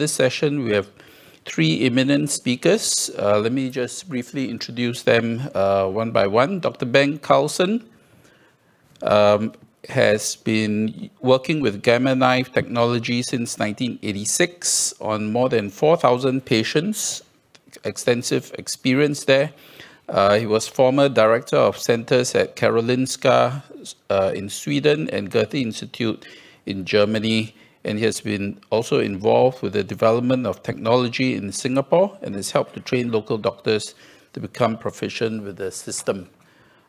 this session, we have three eminent speakers. Uh, let me just briefly introduce them uh, one by one. Dr. Bengt Karlsson um, has been working with Gamma Knife technology since 1986 on more than 4,000 patients, extensive experience there. Uh, he was former director of centers at Karolinska uh, in Sweden and Goethe Institute in Germany, and he has been also involved with the development of technology in Singapore and has helped to train local doctors to become proficient with the system.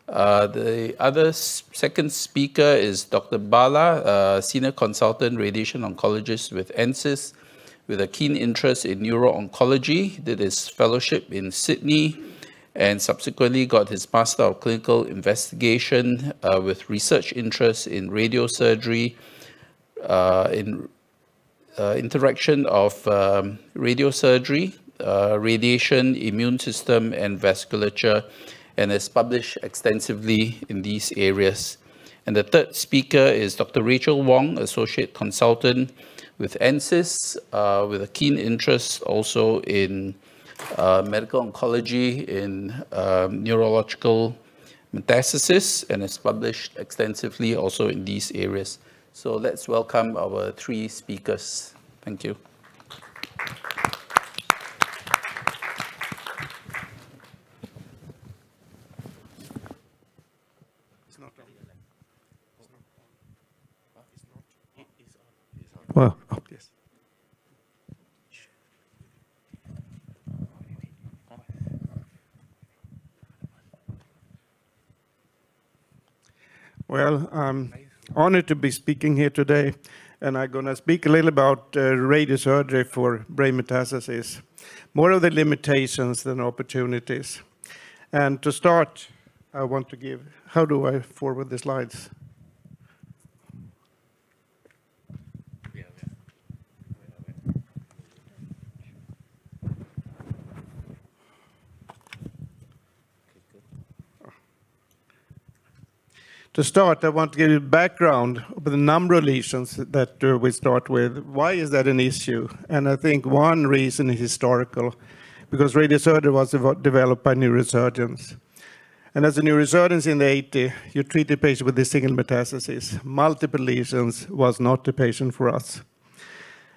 Uh, the other second speaker is Dr. Bala, uh, senior consultant radiation oncologist with NCIS, with a keen interest in neuro-oncology. Did his fellowship in Sydney and subsequently got his Master of Clinical Investigation uh, with research interest in radiosurgery, uh, in uh, interaction of um, radiosurgery, uh, radiation, immune system, and vasculature, and has published extensively in these areas. And the third speaker is Dr. Rachel Wong, Associate Consultant with NCIS, uh, with a keen interest also in uh, medical oncology, in um, neurological metastasis, and has published extensively also in these areas. So let's welcome our three speakers. Thank you. Well, oh, yes. Well, I'm honored to be speaking here today, and I'm going to speak a little about uh, radiosurgery for brain metastasis, more of the limitations than opportunities. And to start, I want to give, how do I forward the slides? To start, I want to give you background of the number of lesions that uh, we start with. Why is that an issue? And I think one reason is historical, because radiosurgery was developed by neurosurgeons. And as a neurosurgeon in the 80s, you treat a patient with a single metastasis. Multiple lesions was not the patient for us.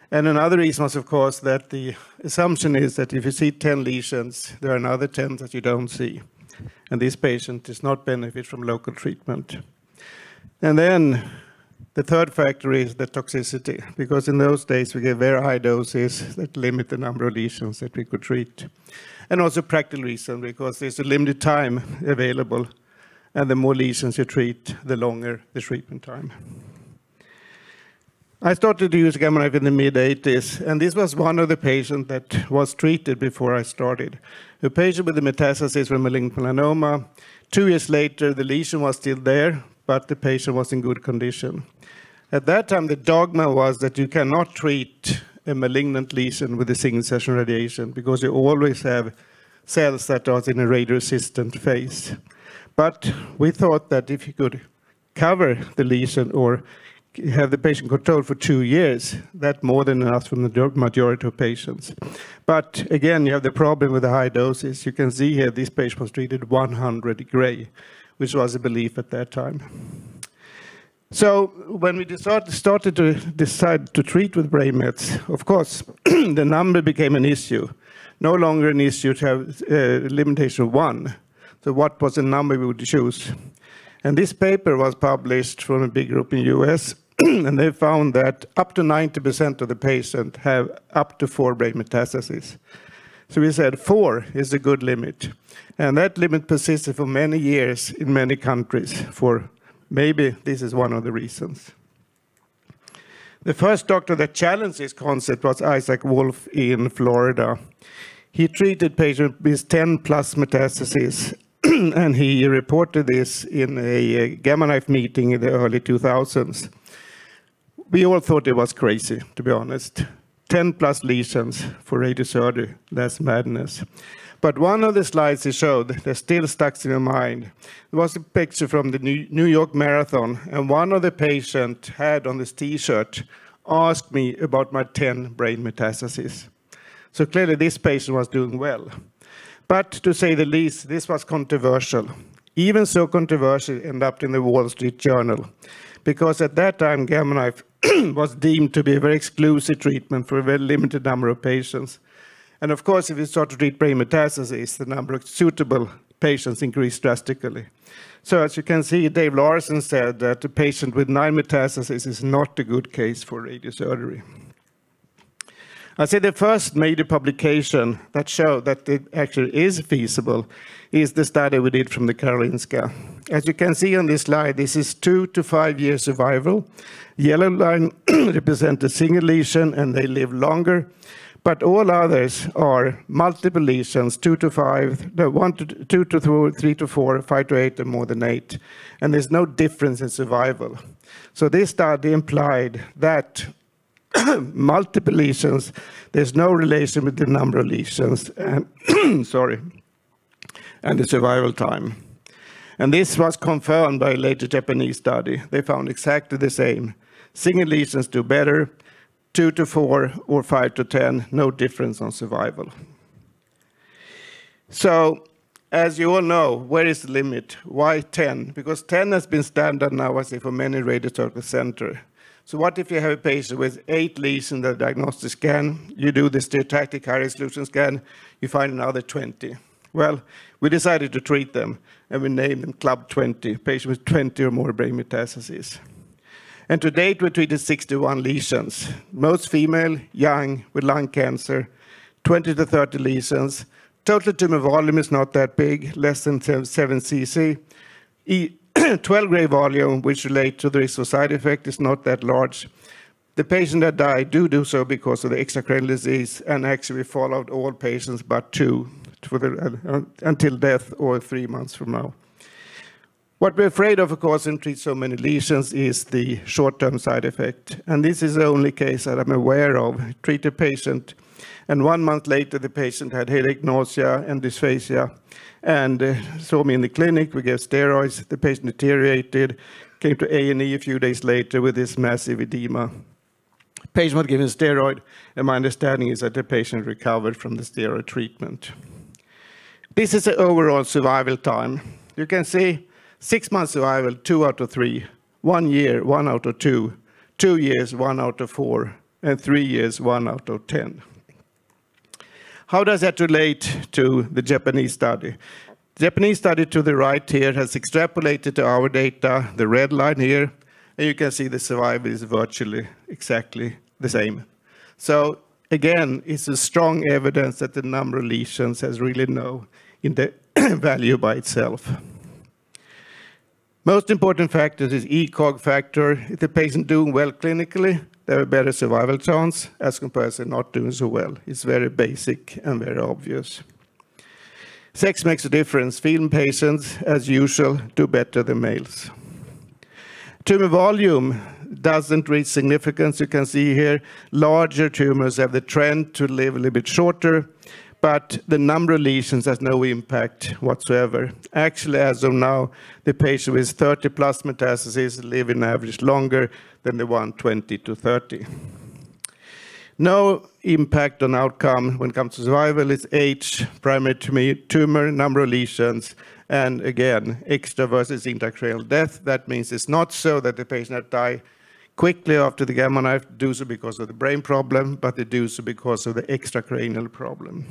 And another reason was, of course, that the assumption is that if you see 10 lesions, there are another 10 that you don't see and this patient does not benefit from local treatment. And then the third factor is the toxicity, because in those days we gave very high doses that limit the number of lesions that we could treat. And also practical reason, because there's a limited time available, and the more lesions you treat, the longer the treatment time. I started to use gamma knife in the mid-80s, and this was one of the patients that was treated before I started. A patient with a metastasis from malignant melanoma. Two years later, the lesion was still there, but the patient was in good condition. At that time, the dogma was that you cannot treat a malignant lesion with a single session radiation because you always have cells that are in a radio-resistant phase. But we thought that if you could cover the lesion or have the patient controlled for two years. That's more than enough for the majority of patients. But again, you have the problem with the high doses. You can see here this patient was treated 100 gray, which was a belief at that time. So when we started to decide to treat with brain mets, of course, the number became an issue. No longer an issue to have a uh, limitation of one. So what was the number we would choose? And this paper was published from a big group in US and they found that up to 90% of the patients have up to four brain metastases. So we said four is a good limit. And that limit persisted for many years in many countries for maybe this is one of the reasons. The first doctor that challenged this concept was Isaac Wolf in Florida. He treated patients with 10 plus metastases and he reported this in a uh, gamma knife meeting in the early 2000s we all thought it was crazy, to be honest. 10 plus lesions for radiosurgery, that's madness. But one of the slides he showed that still stuck in my mind it was a picture from the New York Marathon, and one of the patients had on this T-shirt asked me about my 10 brain metastases. So clearly this patient was doing well. But to say the least, this was controversial. Even so controversial, ended up in the Wall Street Journal, because at that time, Gamma knife was deemed to be a very exclusive treatment for a very limited number of patients. And of course, if you start to treat brain metastases, the number of suitable patients increased drastically. So as you can see, Dave Larson said that a patient with nine metastases is not a good case for radiosurgery. I say the first major publication that showed that it actually is feasible is the study we did from the Karolinska. As you can see on this slide, this is two to five year survival. Yellow line represents a single lesion and they live longer, but all others are multiple lesions, two to five, no, one to two to four, three to four, five to eight, and more than eight. And there's no difference in survival. So this study implied that multiple lesions, there's no relation with the number of lesions, and sorry, and the survival time. And this was confirmed by a later Japanese study. They found exactly the same. Single lesions do better, two to four or five to 10, no difference on survival. So as you all know, where is the limit? Why 10? Because 10 has been standard now, I say, for many radiosurgical centers. So what if you have a patient with eight lesions in the diagnostic scan? You do the stereotactic high resolution scan, you find another 20. Well, we decided to treat them, and we named them Club 20, patient with 20 or more brain metastases. And to date, we treated 61 lesions, most female, young, with lung cancer, 20 to 30 lesions. Total tumor volume is not that big, less than 7 cc. 12 gray volume, which relate to the risk of side effect, is not that large. The patient that died do do so because of the extracranial disease, and actually we followed all patients but two the, uh, until death or three months from now. What we're afraid of, of course, in treat so many lesions is the short-term side effect. And this is the only case that I'm aware of. Treat a patient, and one month later, the patient had headache, nausea, and dysphagia and uh, saw me in the clinic. We gave steroids. The patient deteriorated, came to A&E a few days later with this massive edema. Patient was given steroid, and my understanding is that the patient recovered from the steroid treatment. This is the overall survival time. You can see six months survival, two out of three. One year, one out of two. Two years, one out of four. And three years, one out of 10. How does that relate to the Japanese study? The Japanese study to the right here has extrapolated to our data, the red line here, and you can see the survival is virtually exactly the same. So again, it's a strong evidence that the number of lesions has really no value by itself. Most important factors is ECOG factor. If the patient doing well clinically, they have a better survival chance as compared to not doing so well. It's very basic and very obvious. Sex makes a difference. Female patients, as usual, do better than males. Tumor volume doesn't reach significance. You can see here, larger tumors have the trend to live a little bit shorter, but the number of lesions has no impact whatsoever. Actually, as of now, the patient with 30 plus metastases live in average longer than the one 20 to 30. No impact on outcome when it comes to survival is age, primary tumor, number of lesions, and again, extra versus intracranial death. That means it's not so that the patient that die quickly after the gamma knife do so because of the brain problem, but they do so because of the extracranial problem.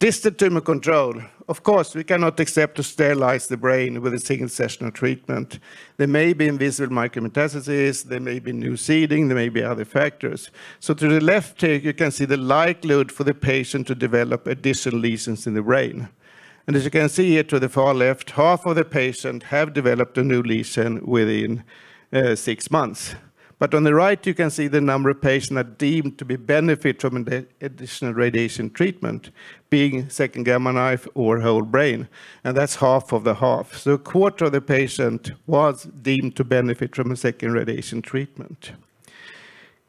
Distant tumor control. Of course, we cannot accept to sterilize the brain with a single session of treatment. There may be invisible micrometastases, there may be new seeding, there may be other factors. So to the left here, you can see the likelihood for the patient to develop additional lesions in the brain. And as you can see here to the far left, half of the patient have developed a new lesion within uh, six months. But on the right, you can see the number of patients that deemed to be benefit from additional radiation treatment, being second gamma knife or whole brain. And that's half of the half. So a quarter of the patient was deemed to benefit from a second radiation treatment.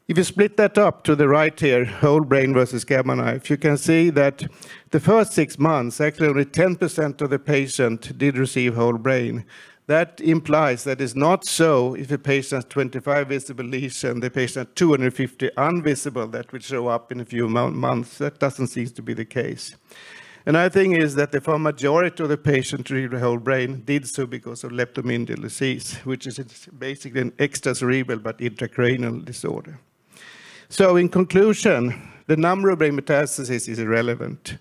If you split that up to the right here, whole brain versus gamma knife, you can see that the first six months, actually only 10% of the patient did receive whole brain. That implies that it's not so if a patient has 25 visible lesion, the patient has 250 invisible that will show up in a few months. That doesn't seem to be the case. Another thing is that the far majority of the patients the whole brain did so because of leptomeningeal disease, which is basically an extracerebral but intracranial disorder. So in conclusion, the number of brain metastases is irrelevant.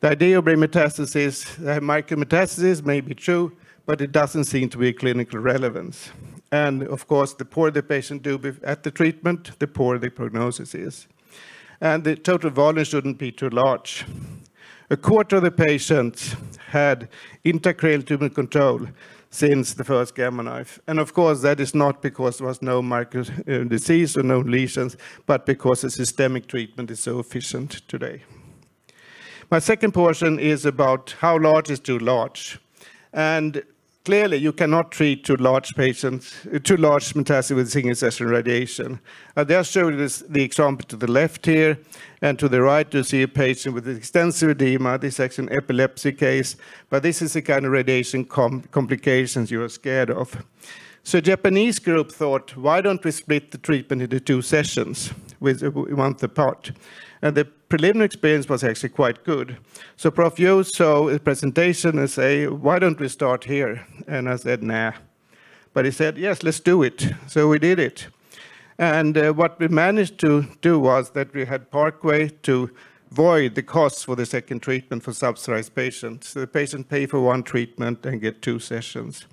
The idea of brain metastases, uh, micrometastasis may be true, but it doesn't seem to be clinical relevance. And of course, the poorer the patient do at the treatment, the poorer the prognosis is. And the total volume shouldn't be too large. A quarter of the patients had intracranial tumor control since the first gamma knife. And of course, that is not because there was no micro uh, disease or no lesions, but because the systemic treatment is so efficient today. My second portion is about how large is too large. And clearly, you cannot treat too large patients, too large metastasis with single session radiation. I just showed this, the example to the left here, and to the right you see a patient with extensive edema. This is actually an epilepsy case, but this is the kind of radiation com complications you are scared of. So a Japanese group thought, why don't we split the treatment into two sessions with a month apart? And the preliminary experience was actually quite good. So Prof. Yo saw presentation and say, why don't we start here? And I said, nah. But he said, yes, let's do it. So we did it. And uh, what we managed to do was that we had Parkway to void the costs for the second treatment for subsidized patients. So the patient pay for one treatment and get two sessions.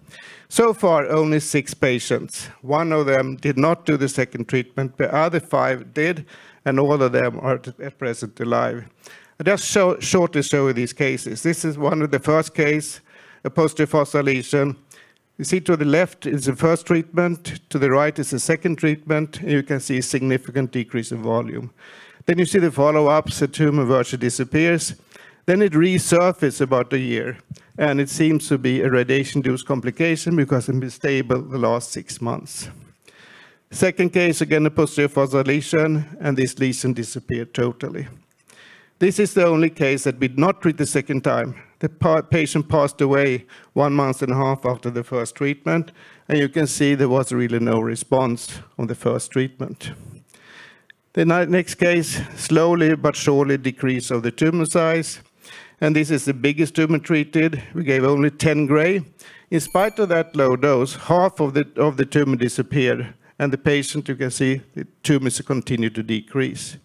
So far, only six patients. One of them did not do the second treatment, the other five did, and all of them are at present alive. I just show, shortly show these cases. This is one of the first case, a posterior fossa lesion. You see to the left is the first treatment, to the right is the second treatment, and you can see a significant decrease in volume. Then you see the follow-ups, the tumor virtually disappears. Then it resurfaces about a year, and it seems to be a radiation-induced complication because it's been stable the last six months. Second case, again, a posterior lesion, and this lesion disappeared totally. This is the only case that we did not treat the second time. The patient passed away one month and a half after the first treatment, and you can see there was really no response on the first treatment. The next case, slowly but surely decrease of the tumor size, and this is the biggest tumor treated. We gave only 10 gray. In spite of that low dose, half of the, of the tumor disappeared, and the patient, you can see, the tumors continue to decrease.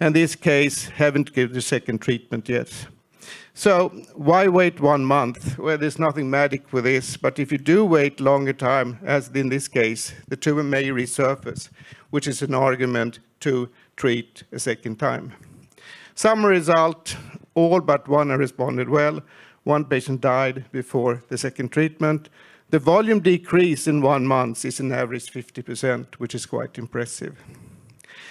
And this case, haven't given the second treatment yet. So why wait one month? Well, there's nothing magic with this, but if you do wait longer time, as in this case, the tumor may resurface, which is an argument to treat a second time. Some result, all but one responded well. One patient died before the second treatment. The volume decrease in one month is an average 50%, which is quite impressive.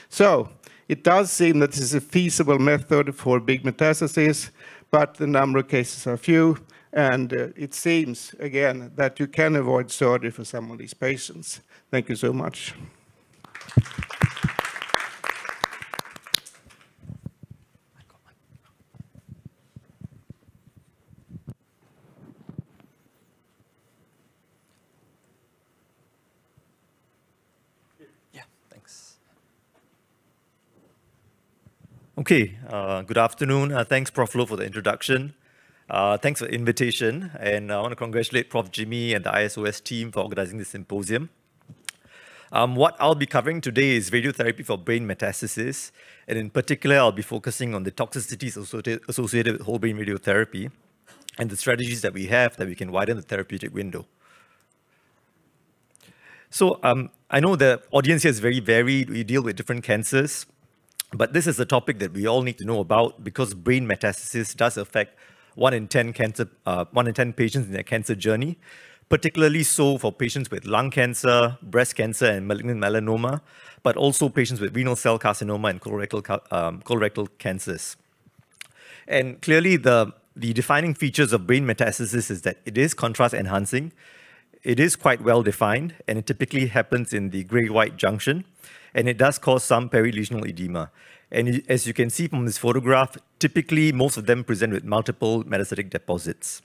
So it does seem that this is a feasible method for big metastases, but the number of cases are few, and uh, it seems, again, that you can avoid surgery for some of these patients. Thank you so much. Okay, uh, good afternoon. Uh, thanks, Prof. Loh, for the introduction. Uh, thanks for the invitation, and I want to congratulate Prof. Jimmy and the ISOS team for organizing this symposium. Um, what I'll be covering today is radiotherapy for brain metastasis, and in particular, I'll be focusing on the toxicities associated with whole brain radiotherapy and the strategies that we have that we can widen the therapeutic window. So um, I know the audience here is very varied. We deal with different cancers. But this is a topic that we all need to know about because brain metastasis does affect one in 10 cancer, uh, one in 10 patients in their cancer journey, particularly so for patients with lung cancer, breast cancer, and malignant melanoma, but also patients with renal cell carcinoma and colorectal, um, colorectal cancers. And clearly the, the defining features of brain metastasis is that it is contrast enhancing, it is quite well defined, and it typically happens in the gray-white junction, and it does cause some perilesional edema. And as you can see from this photograph, typically most of them present with multiple metastatic deposits.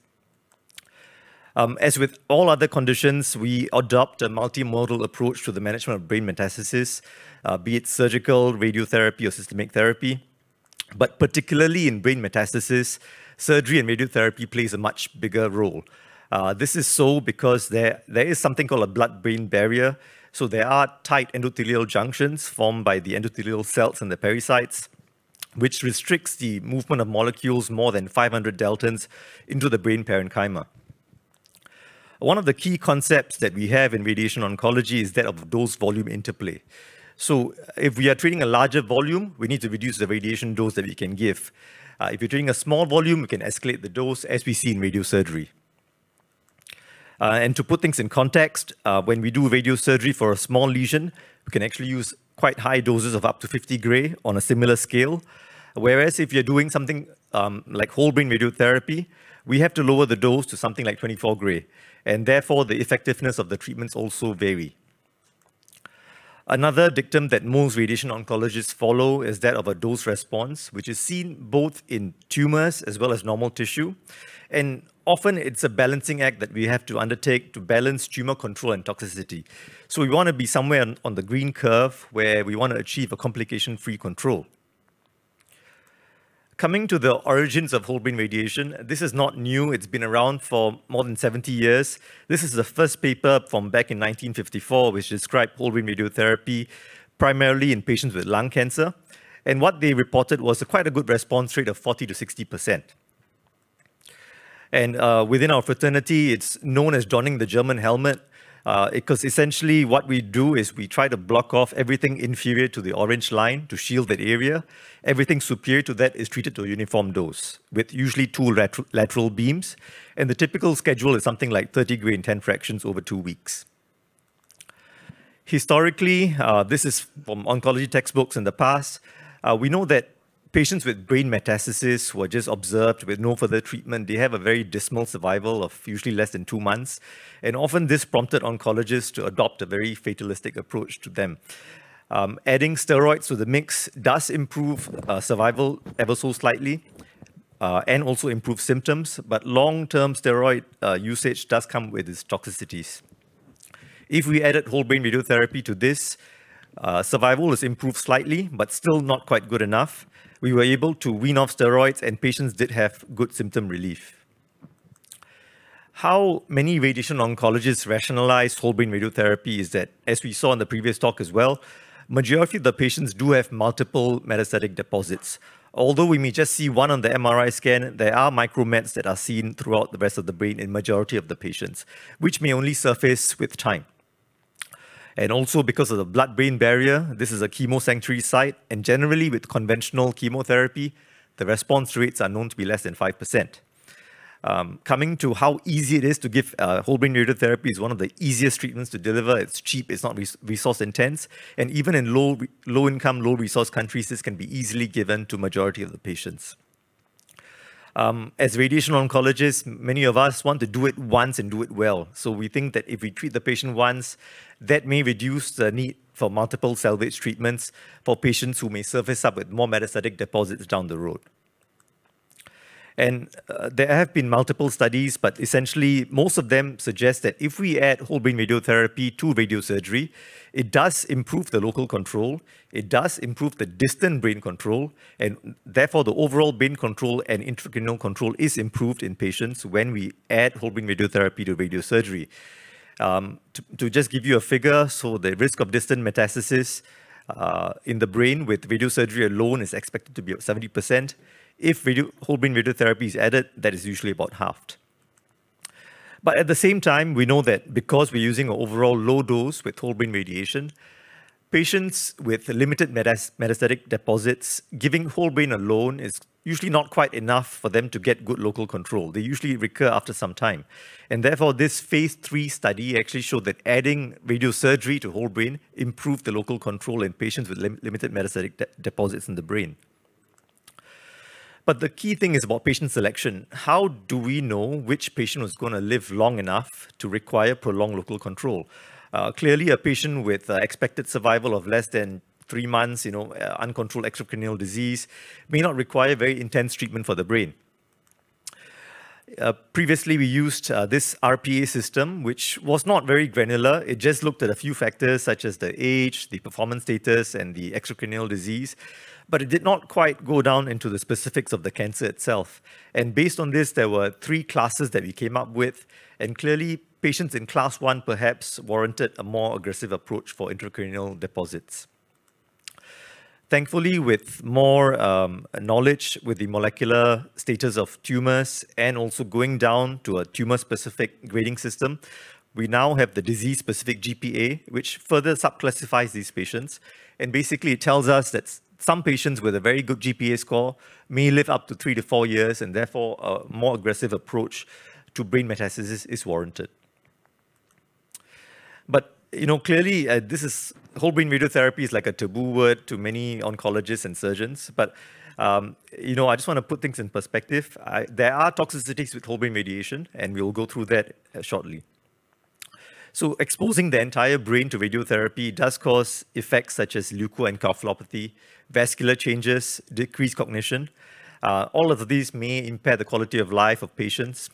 Um, as with all other conditions, we adopt a multimodal approach to the management of brain metastasis, uh, be it surgical, radiotherapy, or systemic therapy. But particularly in brain metastasis, surgery and radiotherapy plays a much bigger role. Uh, this is so because there, there is something called a blood-brain barrier. So there are tight endothelial junctions formed by the endothelial cells and the pericytes, which restricts the movement of molecules more than 500 daltons into the brain parenchyma. One of the key concepts that we have in radiation oncology is that of dose-volume interplay. So if we are treating a larger volume, we need to reduce the radiation dose that we can give. Uh, if you're treating a small volume, we can escalate the dose as we see in radiosurgery. Uh, and to put things in context, uh, when we do radiosurgery for a small lesion, we can actually use quite high doses of up to 50 gray on a similar scale. Whereas if you're doing something um, like whole brain radiotherapy, we have to lower the dose to something like 24 gray and therefore the effectiveness of the treatments also vary. Another dictum that most radiation oncologists follow is that of a dose response, which is seen both in tumors as well as normal tissue. And often it's a balancing act that we have to undertake to balance tumor control and toxicity. So we want to be somewhere on, on the green curve where we want to achieve a complication-free control. Coming to the origins of whole brain radiation, this is not new. It's been around for more than 70 years. This is the first paper from back in 1954, which described whole brain radiotherapy primarily in patients with lung cancer. And what they reported was a quite a good response rate of 40 to 60%. And uh, within our fraternity, it's known as donning the German helmet uh, because essentially what we do is we try to block off everything inferior to the orange line to shield that area. Everything superior to that is treated to a uniform dose with usually two lateral beams. And the typical schedule is something like 30 gray in 10 fractions over two weeks. Historically, uh, this is from oncology textbooks in the past, uh, we know that patients with brain metastasis who are just observed with no further treatment, they have a very dismal survival of usually less than two months. And often this prompted oncologists to adopt a very fatalistic approach to them. Um, adding steroids to the mix does improve uh, survival ever so slightly uh, and also improve symptoms, but long-term steroid uh, usage does come with its toxicities. If we added whole brain radiotherapy to this, uh, survival is improved slightly, but still not quite good enough we were able to wean off steroids and patients did have good symptom relief. How many radiation oncologists rationalize whole brain radiotherapy is that, as we saw in the previous talk as well, majority of the patients do have multiple metastatic deposits. Although we may just see one on the MRI scan, there are micromets that are seen throughout the rest of the brain in majority of the patients, which may only surface with time. And also because of the blood-brain barrier, this is a chemosanctuary site, and generally with conventional chemotherapy, the response rates are known to be less than 5%. Um, coming to how easy it is to give uh, whole brain radiotherapy is one of the easiest treatments to deliver. It's cheap, it's not res resource intense, and even in low, low income, low resource countries, this can be easily given to majority of the patients. Um, as radiation oncologists, many of us want to do it once and do it well. So we think that if we treat the patient once, that may reduce the need for multiple salvage treatments for patients who may surface up with more metastatic deposits down the road. And uh, there have been multiple studies, but essentially most of them suggest that if we add whole brain radiotherapy to radiosurgery, it does improve the local control, it does improve the distant brain control, and therefore the overall brain control and intracranial control is improved in patients when we add whole brain radiotherapy to radiosurgery. Um, to, to, just give you a figure, so the risk of distant metastasis uh, in the brain with radiosurgery alone is expected to be 70%. If radio, whole brain radiotherapy is added, that is usually about halved. But at the same time, we know that because we're using an overall low dose with whole brain radiation, patients with limited metastatic deposits, giving whole brain alone is usually not quite enough for them to get good local control. They usually recur after some time. And therefore, this phase three study actually showed that adding radiosurgery to whole brain improved the local control in patients with lim limited metastatic de deposits in the brain. But the key thing is about patient selection. How do we know which patient was going to live long enough to require prolonged local control? Uh, clearly, a patient with uh, expected survival of less than three months, you know, uh, uncontrolled extracranial disease, may not require very intense treatment for the brain. Uh, previously, we used uh, this RPA system, which was not very granular. It just looked at a few factors such as the age, the performance status, and the extracranial disease. But it did not quite go down into the specifics of the cancer itself. And based on this, there were three classes that we came up with. And clearly, patients in class one perhaps warranted a more aggressive approach for intracranial deposits. Thankfully, with more um, knowledge with the molecular status of tumors and also going down to a tumor-specific grading system, we now have the disease-specific GPA, which further subclassifies these patients. And basically, it tells us that some patients with a very good GPA score may live up to three to four years, and therefore a more aggressive approach to brain metastasis is warranted. But you know, clearly, uh, this is whole brain radiotherapy is like a taboo word to many oncologists and surgeons. But um, you know, I just want to put things in perspective. I, there are toxicities with whole brain radiation, and we'll go through that uh, shortly. So exposing the entire brain to radiotherapy does cause effects such as leukoencephalopathy, vascular changes, decreased cognition. Uh, all of these may impair the quality of life of patients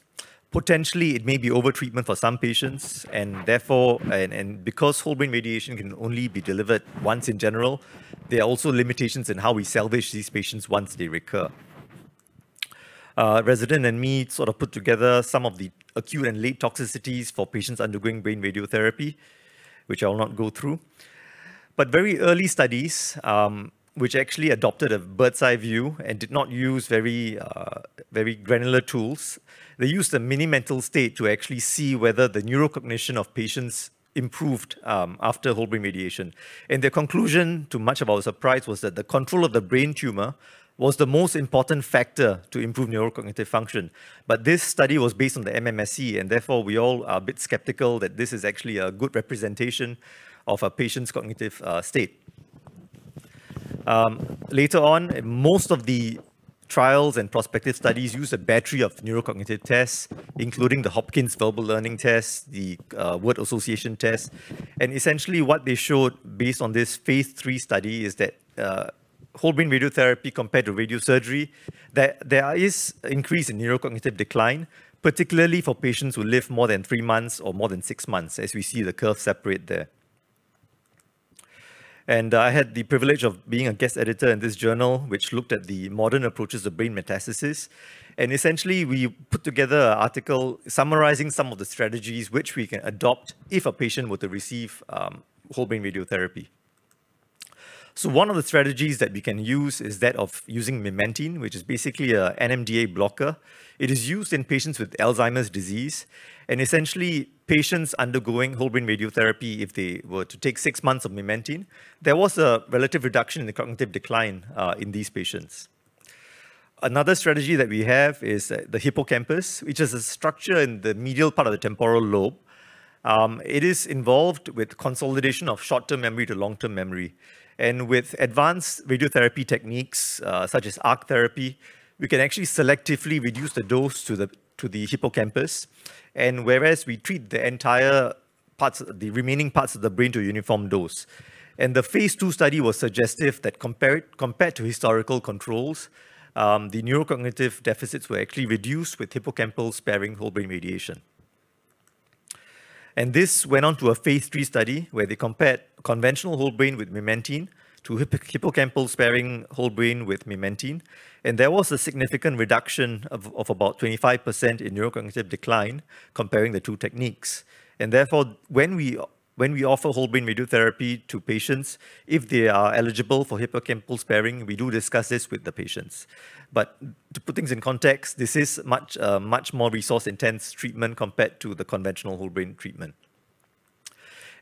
potentially it may be over-treatment for some patients, and therefore, and, and because whole brain radiation can only be delivered once in general, there are also limitations in how we salvage these patients once they recur. Uh, resident and me sort of put together some of the acute and late toxicities for patients undergoing brain radiotherapy, which I will not go through. But very early studies, um, which actually adopted a bird's eye view and did not use very, uh, very granular tools, they used a mini mental state to actually see whether the neurocognition of patients improved um, after whole brain radiation. And their conclusion, to much of our surprise, was that the control of the brain tumor was the most important factor to improve neurocognitive function. But this study was based on the MMSE, and therefore we all are a bit skeptical that this is actually a good representation of a patient's cognitive uh, state. Um, later on, most of the trials and prospective studies use a battery of neurocognitive tests, including the Hopkins verbal learning test, the uh, word association test. And essentially what they showed based on this phase three study is that uh, whole brain radiotherapy compared to radiosurgery, that there is increase in neurocognitive decline, particularly for patients who live more than three months or more than six months, as we see the curve separate there. And uh, I had the privilege of being a guest editor in this journal, which looked at the modern approaches to brain metastasis. And essentially, we put together an article summarizing some of the strategies which we can adopt if a patient were to receive um, whole brain radiotherapy. So one of the strategies that we can use is that of using memantine, which is basically a NMDA blocker. It is used in patients with Alzheimer's disease. And essentially, patients undergoing whole brain radiotherapy, if they were to take six months of memantine, there was a relative reduction in the cognitive decline uh, in these patients. Another strategy that we have is uh, the hippocampus, which is a structure in the medial part of the temporal lobe. Um, it is involved with consolidation of short-term memory to long-term memory. And with advanced radiotherapy techniques, uh, such as arc therapy, we can actually selectively reduce the dose to the, to the hippocampus. And whereas we treat the entire parts, the remaining parts of the brain to a uniform dose. And the phase two study was suggestive that compared, compared to historical controls, um, the neurocognitive deficits were actually reduced with hippocampal sparing whole brain radiation. And this went on to a phase three study where they compared conventional whole brain with memantine to hippocampal sparing whole brain with memantine. And there was a significant reduction of, of about 25% in neurocognitive decline comparing the two techniques. And therefore, when we when we offer whole brain radiotherapy to patients, if they are eligible for hippocampal sparing, we do discuss this with the patients. But to put things in context, this is much, uh, much more resource intense treatment compared to the conventional whole brain treatment.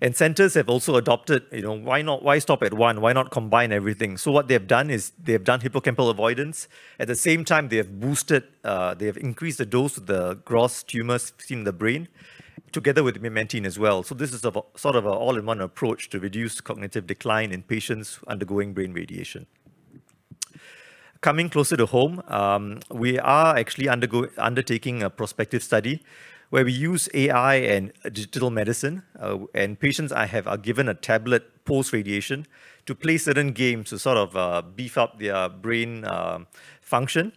And centers have also adopted, you know, why not, why stop at one? Why not combine everything? So what they've done is they've done hippocampal avoidance. At the same time, they have boosted, uh, they have increased the dose of the gross tumors seen in the brain together with memantine as well. So this is a, sort of an all-in-one approach to reduce cognitive decline in patients undergoing brain radiation. Coming closer to home, um, we are actually undergo undertaking a prospective study where we use AI and digital medicine, uh, and patients I have are given a tablet post-radiation to play certain games to sort of uh, beef up their brain uh, function.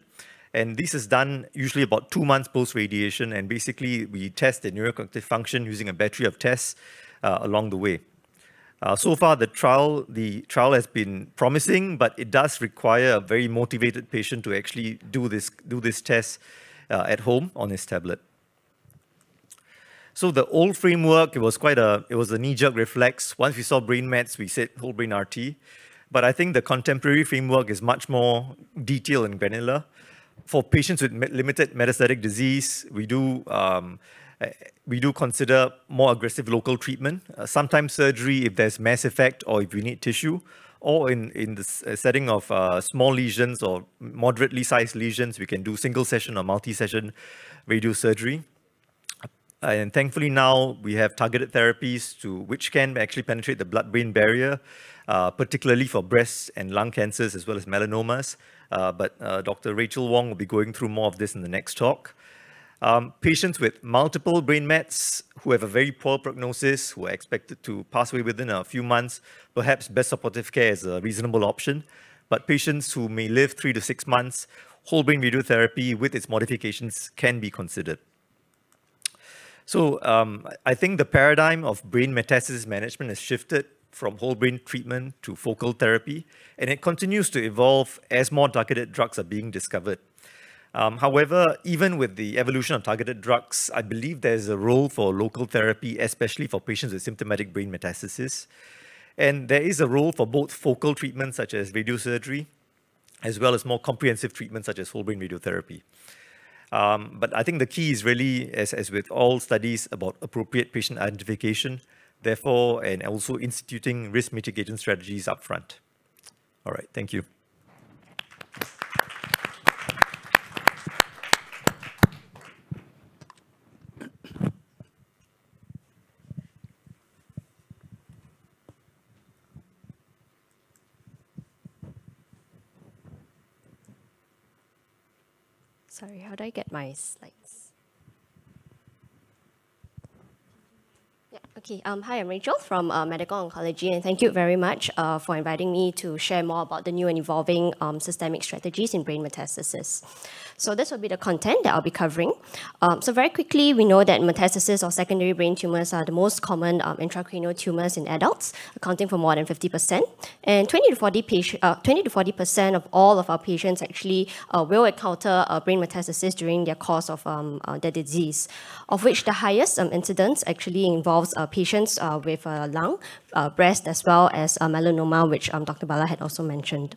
And this is done usually about two months post-radiation, and basically we test the neurocognitive function using a battery of tests uh, along the way. Uh, so far, the trial, the trial has been promising, but it does require a very motivated patient to actually do this, do this test uh, at home on his tablet. So the old framework, it was quite a, it was a knee-jerk reflex. Once we saw brain mets, we said whole brain RT. But I think the contemporary framework is much more detailed and granular. For patients with limited metastatic disease, we do um, uh, we do consider more aggressive local treatment, uh, sometimes surgery if there's mass effect or if we need tissue, or in, in the uh, setting of uh, small lesions or moderately sized lesions, we can do single session or multi-session radiosurgery. And thankfully now we have targeted therapies to which can actually penetrate the blood-brain barrier, uh, particularly for breast and lung cancers as well as melanomas. Uh, but Dr. Rachel Wong will be going through more of this in the next talk. Um, patients with multiple brain mets who have a very poor prognosis, who are expected to pass away within a few months, perhaps best supportive care is a reasonable option. But patients who may live three to six months, whole brain radiotherapy with its modifications can be considered. So um, I think the paradigm of brain metastasis management has shifted from whole brain treatment to focal therapy, and it continues to evolve as more targeted drugs are being discovered. Um, however, even with the evolution of targeted drugs, I believe there's a role for local therapy, especially for patients with symptomatic brain metastasis. And there is a role for both focal treatments such as radiosurgery, as well as more comprehensive treatments such as whole brain radiotherapy. Um, but I think the key is really, as, as with all studies, about appropriate patient identification, therefore, and also instituting risk mitigation strategies upfront. All right, thank you. Get my slides? Okay. Um, hi, I'm Rachel from uh, Medical Oncology, and thank you very much uh, for inviting me to share more about the new and evolving um, systemic strategies in brain metastasis. So this will be the content that I'll be covering. Um, so very quickly, we know that metastasis or secondary brain tumors are the most common um, intracranial tumors in adults, accounting for more than 50%. And 20 to 40 patient, uh, 20 to 40% of all of our patients actually uh, will encounter brain metastasis during their course of um, uh, their disease, of which the highest um, incidence actually involves uh, patients uh, with lung, breast, as well as melanoma, which um, Dr. Bala had also mentioned.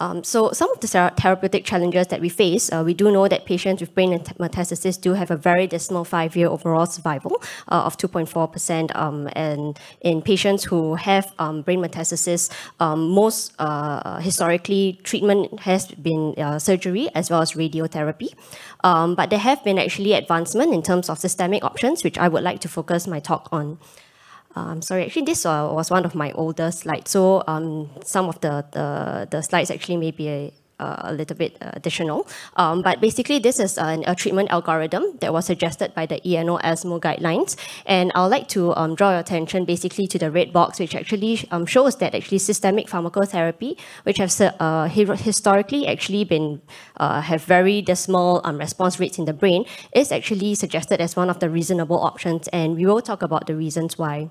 Um, so some of the therapeutic challenges that we face, uh, we do know that patients with brain metastasis do have a very dismal five-year overall survival uh, of 2.4%. Um, and in patients who have um, brain metastasis, um, most uh, historically treatment has been uh, surgery as well as radiotherapy. Um, but there have been actually advancement in terms of systemic options, which I would like to focus my talk on. Um, sorry, actually, this uh, was one of my older slides. So um, some of the, the, the slides actually may be a, little bit additional. Um, but basically, this is an, a treatment algorithm that was suggested by the EANO-ESMO guidelines. And I'd like to um, draw your attention basically to the red box, which actually um, shows that actually systemic pharmacotherapy, which has uh, historically actually been uh, have very dismal um, response rates in the brain, is actually suggested as one of the reasonable options. And we will talk about the reasons why.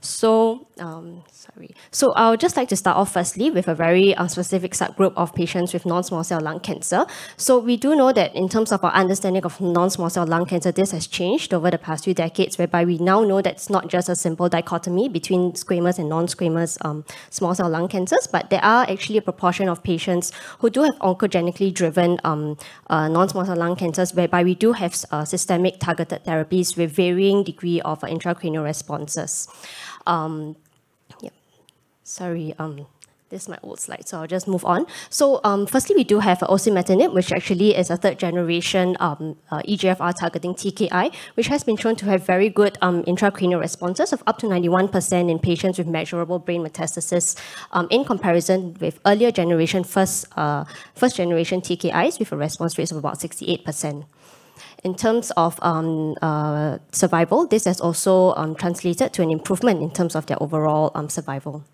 So, um, sorry. So I would just like to start off firstly with a very uh, specific subgroup of patients with non-small cell lung cancer. So we do know that in terms of our understanding of non-small cell lung cancer, this has changed over the past few decades, whereby we now know that it's not just a simple dichotomy between squamous and non-squamous um, small cell lung cancers, but there are actually a proportion of patients who do have oncogenically driven um, uh, non-small cell lung cancers, whereby we do have uh, systemic targeted therapies with varying degree of intracranial responses. Um, sorry, um, this is my old slide, so I'll just move on. So um, firstly, we do have osimertinib, which actually is a third generation um, uh, EGFR targeting TKI, which has been shown to have very good um, intracranial responses of up to 91% in patients with measurable brain metastasis um, in comparison with earlier generation first, uh, first generation TKIs with a response rate of about 68%. In terms of um, uh, survival, this has also um, translated to an improvement in terms of their overall um, survival.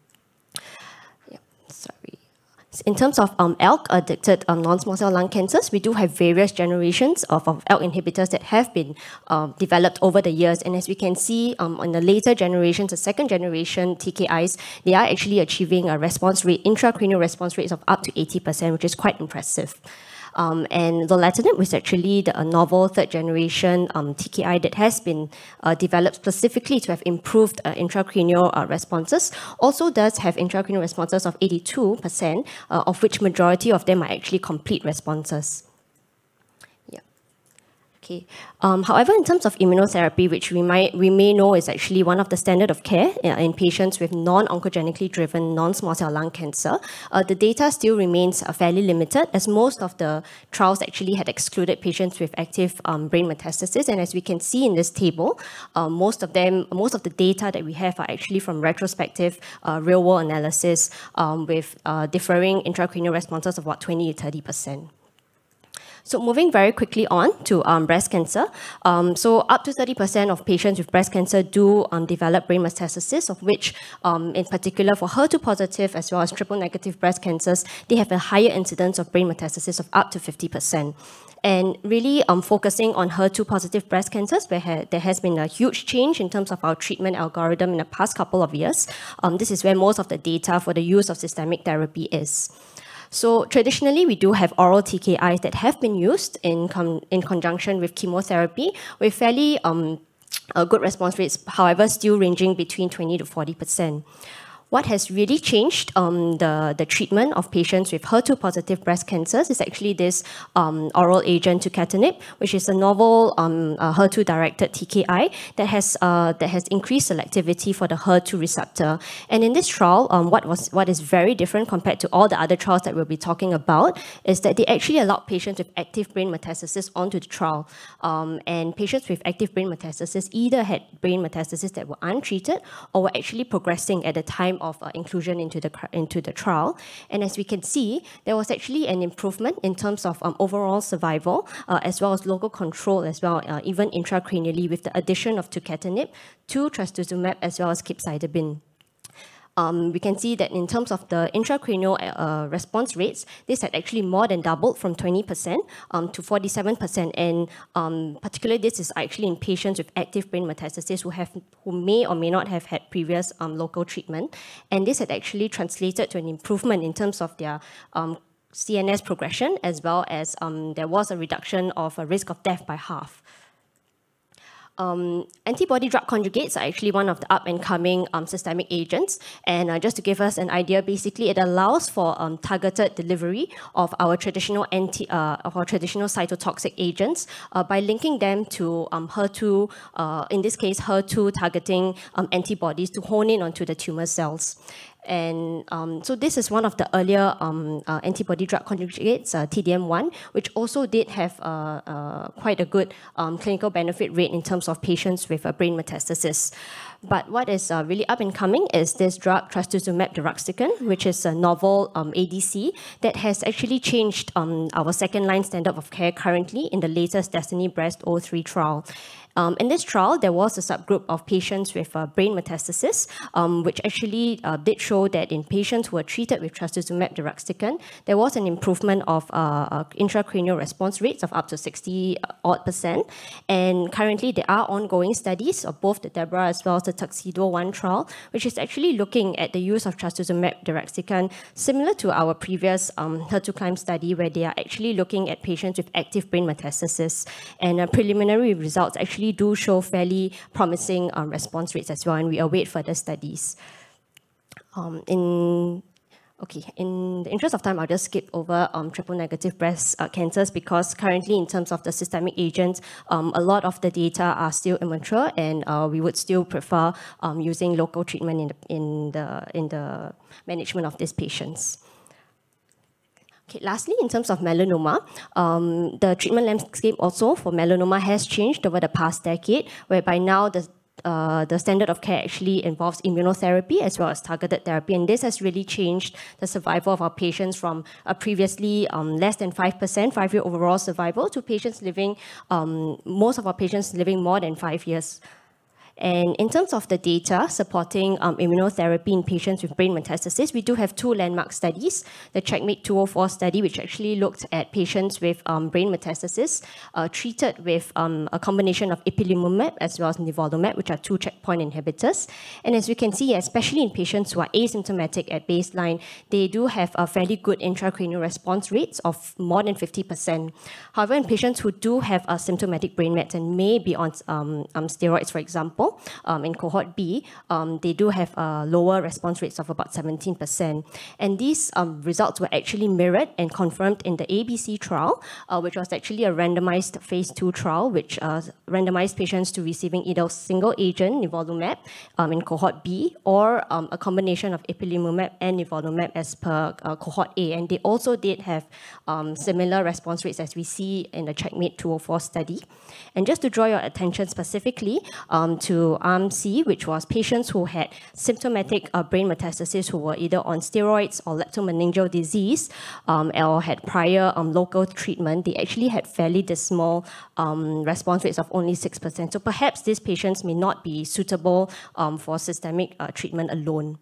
In terms of um, ALK-addicted um, non-small cell lung cancers, we do have various generations of, of ALK inhibitors that have been um, developed over the years. And as we can see um, on the later generations, the second generation TKIs, they are actually achieving a response rate, intracranial response rates of up to 80%, which is quite impressive. Um, and lorlatinib was actually the, a novel third generation um, TKI that has been uh, developed specifically to have improved uh, intracranial uh, responses. Also does have intracranial responses of 82%, uh, of which majority of them are actually complete responses. Okay. Um, however, in terms of immunotherapy, which we might we may know is actually one of the standard of care uh, in patients with non-oncogenically driven non-small cell lung cancer, uh, the data still remains uh, fairly limited, as most of the trials actually had excluded patients with active um, brain metastasis. And as we can see in this table, uh, most of them, most of the data that we have are actually from retrospective uh, real-world analysis um, with uh, differing intracranial responses of about 20 to 30 percent. So moving very quickly on to um, breast cancer. Um, so up to 30% of patients with breast cancer do um, develop brain metastasis, of which um, in particular for HER2 positive as well as triple negative breast cancers, they have a higher incidence of brain metastasis of up to 50% and really um, focusing on HER2 positive breast cancers, where ha there has been a huge change in terms of our treatment algorithm in the past couple of years. Um, this is where most of the data for the use of systemic therapy is. So traditionally, we do have oral TKIs that have been used in, in conjunction with chemotherapy with fairly um, uh, good response rates, however, still ranging between 20 to 40%. What has really changed um, the, the treatment of patients with HER2-positive breast cancers is actually this um, oral agent tucatinib, which is a novel um, uh, HER2-directed TKI that has, uh, that has increased selectivity for the HER2 receptor. And in this trial, um, what, was, what is very different compared to all the other trials that we'll be talking about is that they actually allowed patients with active brain metastasis onto the trial. Um, and patients with active brain metastasis either had brain metastasis that were untreated or were actually progressing at the time of uh, inclusion into the, into the trial. And as we can see, there was actually an improvement in terms of um, overall survival, uh, as well as local control as well, uh, even intracranially with the addition of tucatinib to trastuzumab as well as capecitabine um, we can see that in terms of the intracranial uh, response rates, this had actually more than doubled from 20% um, to 47%. And um, particularly this is actually in patients with active brain metastasis who, have, who may or may not have had previous um, local treatment. And this had actually translated to an improvement in terms of their um, CNS progression, as well as um, there was a reduction of a risk of death by half. Um, antibody drug conjugates are actually one of the up and coming um, systemic agents. And uh, just to give us an idea, basically it allows for um, targeted delivery of our traditional anti, uh, of our traditional cytotoxic agents uh, by linking them to um, HER2, uh, in this case HER2 targeting um, antibodies to hone in onto the tumor cells. And um, so this is one of the earlier um, uh, antibody drug conjugates, uh, TDM1, which also did have uh, uh, quite a good um, clinical benefit rate in terms of patients with a brain metastasis. But what is uh, really up and coming is this drug trastuzumab deruxtecan, which is a novel um, ADC that has actually changed um, our second line standard of care currently in the latest Destiny Breast 03 trial. Um, in this trial, there was a subgroup of patients with uh, brain metastasis, um, which actually uh, did show that in patients who were treated with trastuzumab deruxtecan, there was an improvement of uh, uh intracranial response rates of up to 60 odd percent. And currently, there are ongoing studies of both the DEBRA as well as the Tuxedo 1 trial, which is actually looking at the use of trastuzumab deruxtecan, similar to our previous um, HER2CLIMB study, where they are actually looking at patients with active brain metastasis. And uh, preliminary results actually do show fairly promising um, response rates as well, and we await further studies. Um, in Okay, in the interest of time, I'll just skip over um, triple negative breast uh, cancers because currently, in terms of the systemic agents, um, a lot of the data are still immature, and uh, we would still prefer um, using local treatment in the, in the in the management of these patients. Okay, lastly, in terms of melanoma, um, the treatment landscape also for melanoma has changed over the past decade, whereby now the uh, the standard of care actually involves immunotherapy as well as targeted therapy. And this has really changed the survival of our patients from a previously um, less than 5%, five-year overall survival, to patients living, um, most of our patients living more than five years And in terms of the data supporting um, immunotherapy in patients with brain metastasis, we do have two landmark studies. The CheckMate 204 study, which actually looked at patients with um, brain metastasis uh, treated with um, a combination of ipilimumab as well as nivolumab, which are two checkpoint inhibitors. And as we can see, especially in patients who are asymptomatic at baseline, they do have a fairly good intracranial response rates of more than 50%. However, in patients who do have a symptomatic brain mets and may be on um, um, steroids, for example, um, in cohort B, um, they do have uh, lower response rates of about 17%. And these um, results were actually mirrored and confirmed in the ABC trial, uh, which was actually a randomized phase two trial, which uh, randomized patients to receiving either single agent nivolumab um, in cohort B or a combination of ipilimumab and nivolumab as per uh, cohort A. And they also did have similar response rates as we see in the CheckMate 204 study. And just to draw your attention specifically um, arm C, which was patients who had symptomatic uh, brain metastasis who were either on steroids or leptomeningeal disease um, or had prior um, local treatment, they actually had fairly dismal um, response rates of only 6%. So perhaps these patients may not be suitable um, for systemic uh, treatment alone.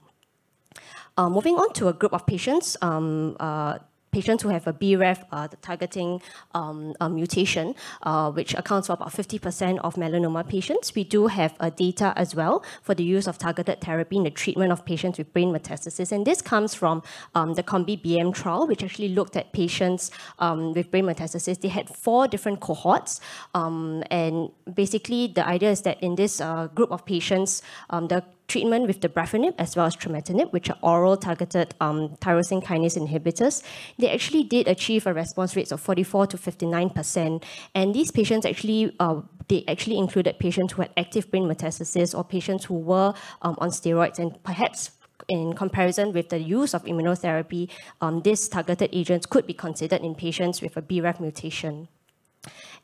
Uh, moving on to a group of patients, um, uh, patients who have a BRAF uh, targeting um, mutation, uh, which accounts for about 50% of melanoma patients. We do have uh, data as well for the use of targeted therapy in the treatment of patients with brain metastasis. And this comes from um, the COMBI-BM trial, which actually looked at patients um, with brain metastasis. They had four different cohorts. Um, and basically, the idea is that in this uh, group of patients, um, the treatment with the dabrafenib as well as trametinib, which are oral targeted um, tyrosine kinase inhibitors, they actually did achieve a response rate of 44 to 59%. And these patients actually, uh, they actually included patients who had active brain metastasis or patients who were um, on steroids and perhaps in comparison with the use of immunotherapy, um, these targeted agents could be considered in patients with a BRAF mutation.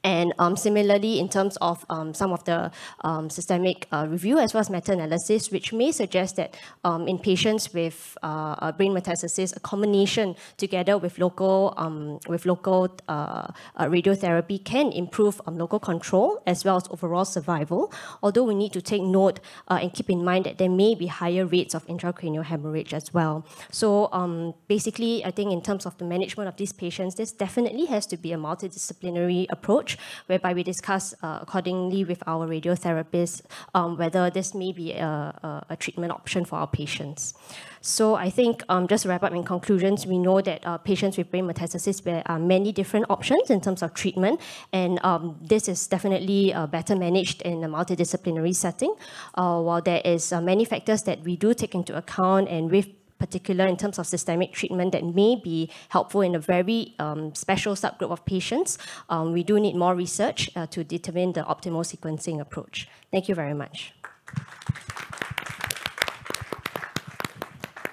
And um, similarly, in terms of um, some of the um, systemic uh, review as well as meta-analysis, which may suggest that um, in patients with uh, brain metastasis, a combination together with local um, with local uh, uh, radiotherapy can improve um, local control as well as overall survival. Although we need to take note uh, and keep in mind that there may be higher rates of intracranial hemorrhage as well. So basically, I think in terms of the management of these patients, this definitely has to be a multidisciplinary approach whereby we discuss uh, accordingly with our radiotherapists um, whether this may be a, a, a, treatment option for our patients. So I think um, just to wrap up in conclusions, we know that uh, patients with brain metastasis, there are many different options in terms of treatment, and um, this is definitely uh, better managed in a multidisciplinary setting. Uh, while there is uh, many factors that we do take into account, and with particular in terms of systemic treatment that may be helpful in a very um, special subgroup of patients, um, we do need more research uh, to determine the optimal sequencing approach. Thank you very much.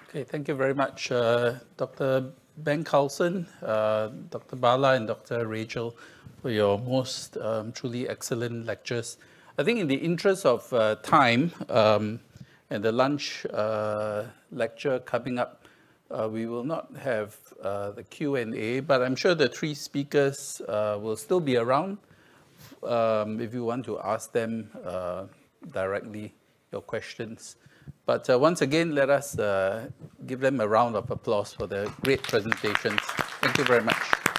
Okay, thank you very much, uh, Dr. Bengt Karlsson, uh, Dr. Bala, and Dr. Rachel for your most um, truly excellent lectures. I think in the interest of uh, time, um, and the lunch uh, lecture coming up, uh, we will not have uh, the Q&A, but I'm sure the three speakers uh, will still be around um, if you want to ask them uh, directly your questions. But once again, let us give them a round of applause for their great presentations. Thank you very much.